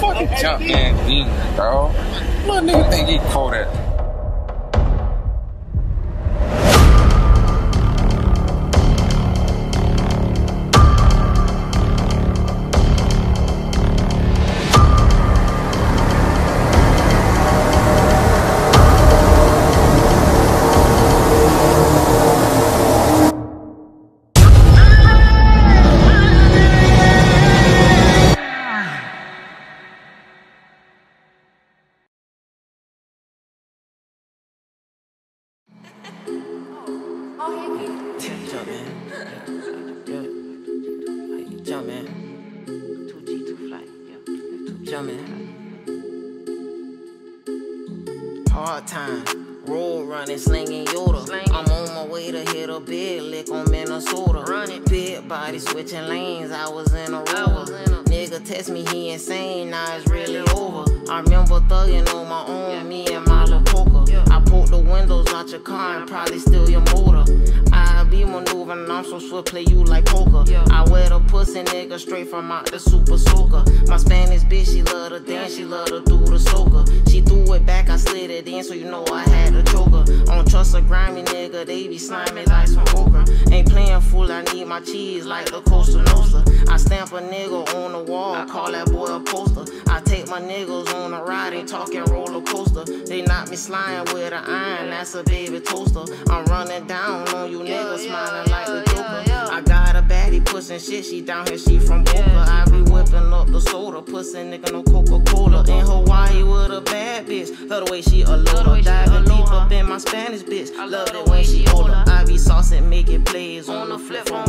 Fucking Jumpmann Bean, bro? Little nigga think he Kodak. Jump, man. Yeah. Hey, you jump, man. 2G, 2 flight. Yeah. Jump, man. Hard time. Roll running, slinging Yoda. I'm on my way to hit a big lick on Minnesota. Running big body, switching lanes. I was in a rover. Nigga test me, he insane. Now it's really over. I remember thugging on my own, me and my little poker. I pulled the windows out your car and probably steal your motor. I be maneuvering, I'm so swift, play you like poker. I wear the pussy nigga straight from out the super soaker. My Spanish bitch, she love to dance, she love to do the soaker. She threw it back, I slid it in, so you know I had a choker. I don't trust a grimy nigga, they be slimy like some okra. My cheese like the Costa Nostra. I stamp a nigga on the wall, call that boy a poster. I take my niggas on a ride, ain't talking roller coaster. They knock me sliding with an iron, that's a baby toaster. I'm running down on you niggas, smiling like the Joker. I got a baddie pussing shit, she down here, she from Boca. I be whipping up the soda, pussy nigga, no Coca Cola. In Hawaii with a bad bitch, love the way she a loader. Diving deep up in my Spanish bitch, love it when she older. I be saucing, making plays on the flip from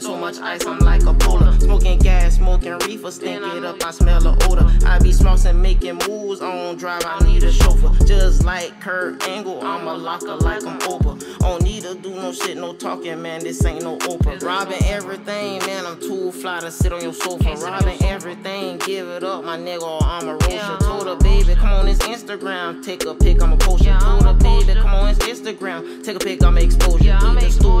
so much ice, I'm like a polar. Smoking gas, smoking reefer, stink it up, I smell the odor. I be smoking, making moves on drive, I need a chauffeur. Just like Kurt Angle, I'm a locker like I'm Oprah. Don't need to do no shit, no talking, man, this ain't no Oprah. Robbing everything, man, I'm too fly to sit on your sofa. Robbing everything, give it up, my nigga, or I'm a roaster. Told her, baby, come on this Instagram, take a pic, I'm a post you. Told her, baby, come on this Instagram, take a pic, I'ma expose you. Eat the stool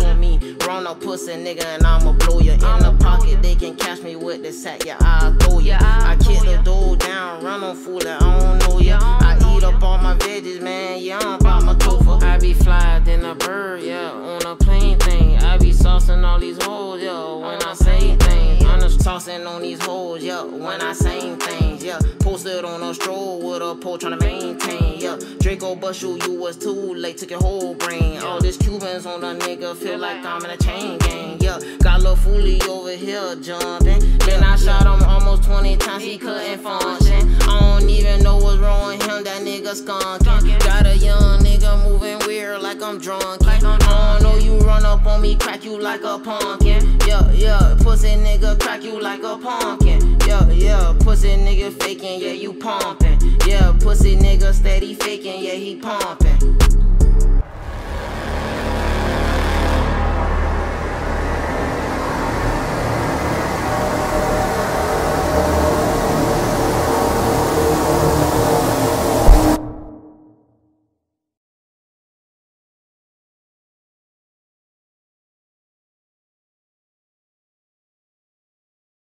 on me, run up pussy, nigga, and I'ma blow you. In the pocket, they can catch me with the sack, yeah, I'll throw ya. I kick the door down, run on fool, I don't know ya. I eat up all my veggies, man, yeah, I'm about my tofu. I be fly than a bird, yeah, on a plane thing. I be saucing all these hoes, yeah, when I say things. I'm just tossing on these hoes, yeah, when I say things, yeah. Posted on a stroll with a pole trying to maintain, yeah. Draco bust you, you was too late, took your whole brain. All these Cubans on the nigga, feel like I'm in a chain gang, yeah. Got little foolie over here jumping. Then I shot him almost 20 times, he couldn't function. I don't even know what's wrong with him, that nigga skunking. Got a young nigga moving weird like I'm drunk. I don't know you run up on me, crack you like a pumpkin. Yeah, yeah, pussy nigga, crack you like a pumpkin. Yeah, yeah, pussy nigga faking, yeah, you pumping. Yeah, pussy nigga steady faking, yeah, he pumping.